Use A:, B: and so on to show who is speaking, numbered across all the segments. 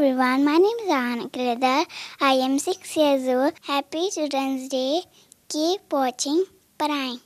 A: everyone, my name is Ahana Kiradar. I am six years old. Happy Children's Day. Keep watching Parine.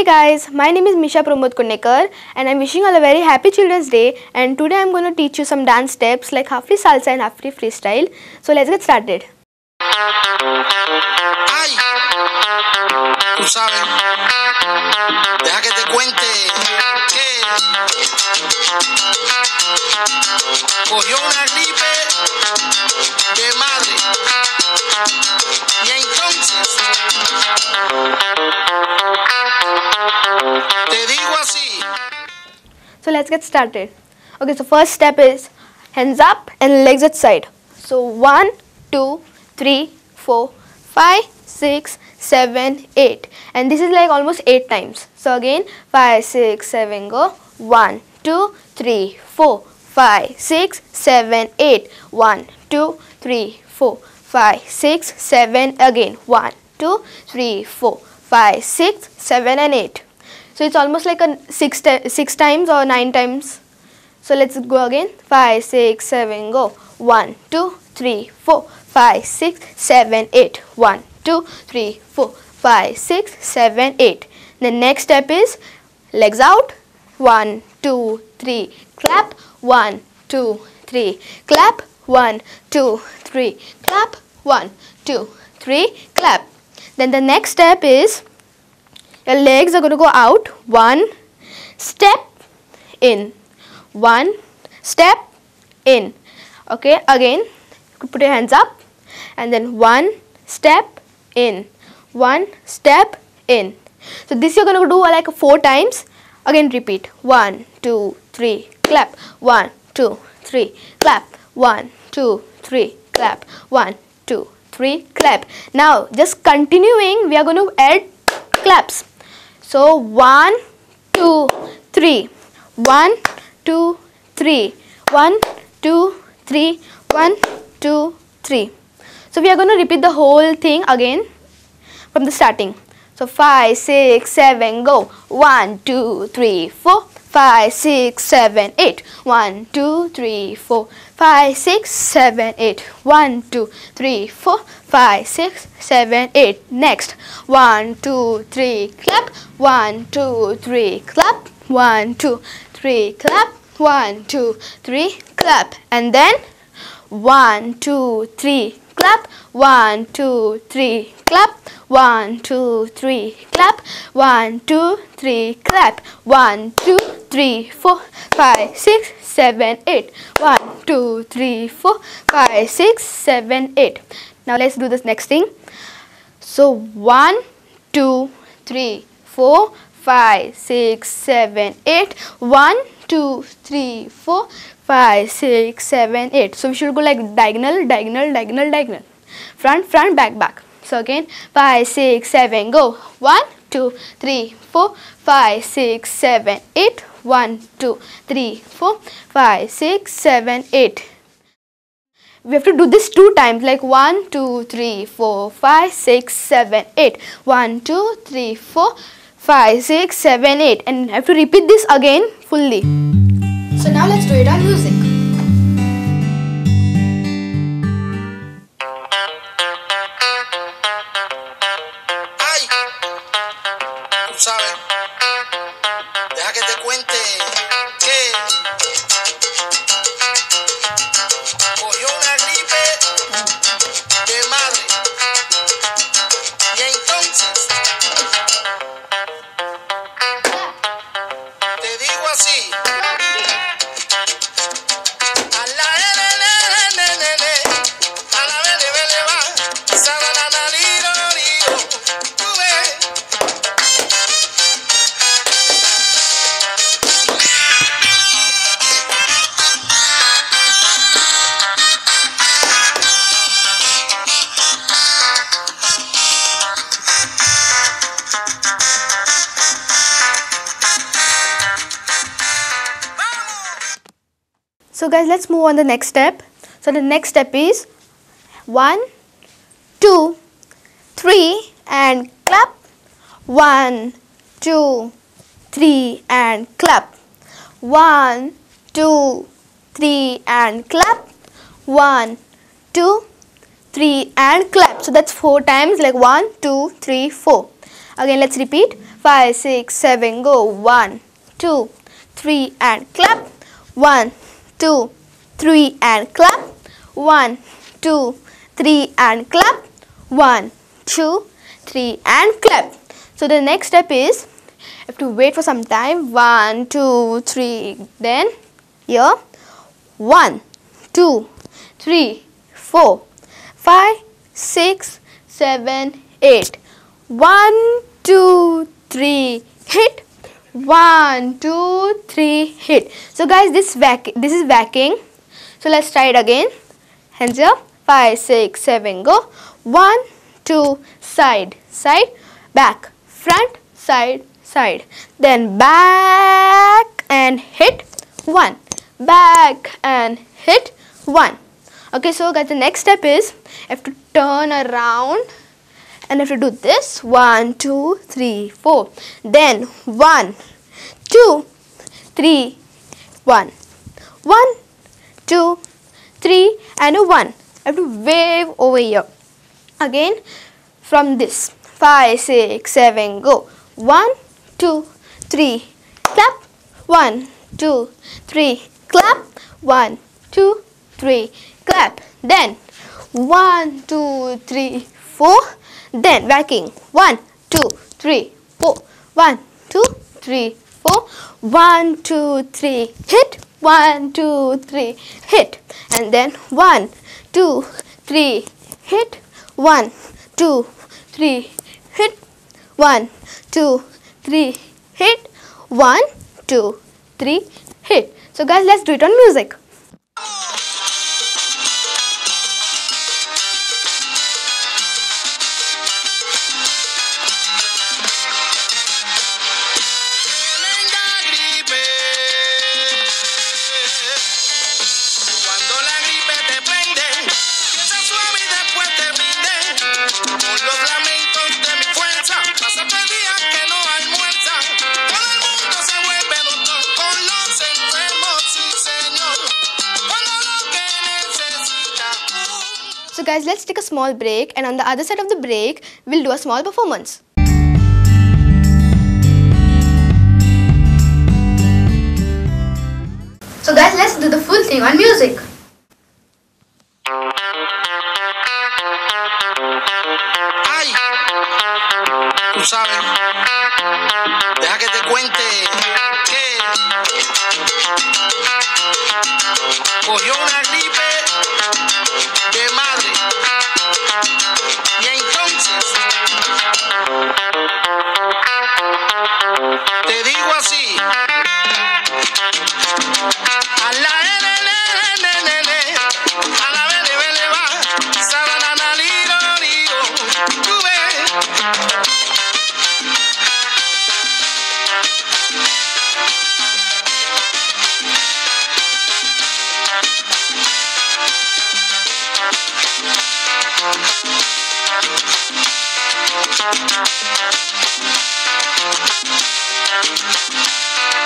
B: Hey guys, my name is Misha Pramod Kudnekar and I'm wishing all a very happy Children's Day and today I'm going to teach you some dance steps like half free salsa and half free freestyle. So let's get started.
C: Ay, tú sabes, deja que te cuente que cogió una gripe de madre y entonces
B: So let's get started. Okay, so first step is hands up and legs at side. So one, two, three, four, five, six, seven, eight, and this is like almost eight times. So again, five, six, seven, go. One, two, three, four, five, six, seven, eight. One, two, three, four, five, six, seven. Again, one, two, three, four, five, six, seven, and eight. So it's almost like a six, six times or nine times. So let's go again. Five, six, seven, go. One, two, three, four, five, six, seven, eight. One, two, three, four, five, six, seven, eight. The next step is legs out. One, two, three, clap. One, two, three, clap. One, two, three, clap. One, two, three, clap. Then the next step is your legs are going to go out. One step in. One step in. Okay again put your hands up. And then one step in. One step in. So this you're going to do uh, like four times. Again repeat. One two three clap. One two three clap. One two three clap. One two three clap. Now just continuing we are going to add claps so one, two, three. One, two, three. One, two, three. One, two, three. So we are going to repeat the whole thing again from the starting. So five, six, seven, go. One, two, three, four, five, six, seven, eight. One, two, three, four, five, six, seven, eight. One, two, three, four, five, six, seven, eight. Next. One, two, three, clap. One, two, three, clap. One, two, three, clap. One, two, three, clap. And then one, two, three, clap. One, two, three, clap. One, two, three, clap. One, two, three, clap. One, two, three, four, five, six, seven, eight. One, two, three, four, five, six, seven, eight. Now let's do this next thing. So one, two, three, four, five, six, seven, eight. One, two, three, four, five, six, seven, eight. So we should go like diagonal, diagonal, diagonal, diagonal. Front, front, back, back. So again, five, six, seven, go. One, two, three, four, five, six, seven, eight. One, two, three, four, five, six, seven, eight. We have to do this two times like one, two, three, four, five, six, seven, eight. One, two, three, four, five, six, seven, eight. And I have to repeat this again fully. So now let's do it on music.
C: cuente que
B: So guys, let's move on the next step. So the next step is one, two, three, and clap. One, two, three, and clap. One, two, three, and clap. One, two, three, and clap. So that's four times, like one, two, three, four. Again, let's repeat. Five, six, seven, go. One, two, three, and clap. One, two, three, and clap. One, two, three, and clap. One, two, three, and clap. So the next step is you have to wait for some time. One, two, three. Then here, one, two, three, four, five, six, seven, eight. One, two, three, hit. One, two, three, hit. So guys, this vac this is whacking. So let's try it again. Hands up. Five, six, seven, go. One, two, side, side, back, front, side, side. Then back and hit one. Back and hit one. Okay, so guys, the next step is you have to turn around and you have to do this. One, two, three, four. Then one, two, three, one. One, two, three, and a one. I have to wave over here. Again, from this. Five, six, seven, go. One, two, three, clap. One, two, three, clap. One, two, three, clap. Then one, two, three, four. Then whacking. One, two, three, four. One, two, three, four. One, two, three, hit. One, two, three, hit. And then one, two, three, hit. One, two, three, hit. One, two, three, hit. One, two, three, hit. So guys, let's do it on music. So guys, let's take a small break and on the other side of the break, we'll do a small performance. So guys, let's do the full thing on music.
C: Tú sabes, deja que te cuente que cogió una gripe de madre. Y entonces,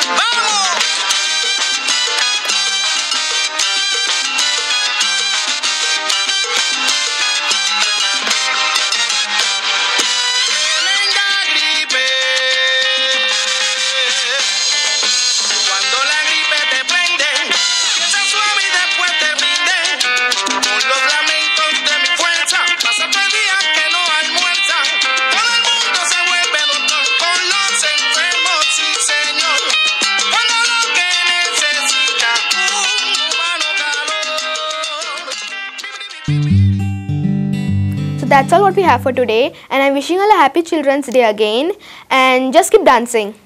C: ¡Vamos!
B: That's all what we have for today and I'm wishing all a happy Children's Day again and just keep dancing.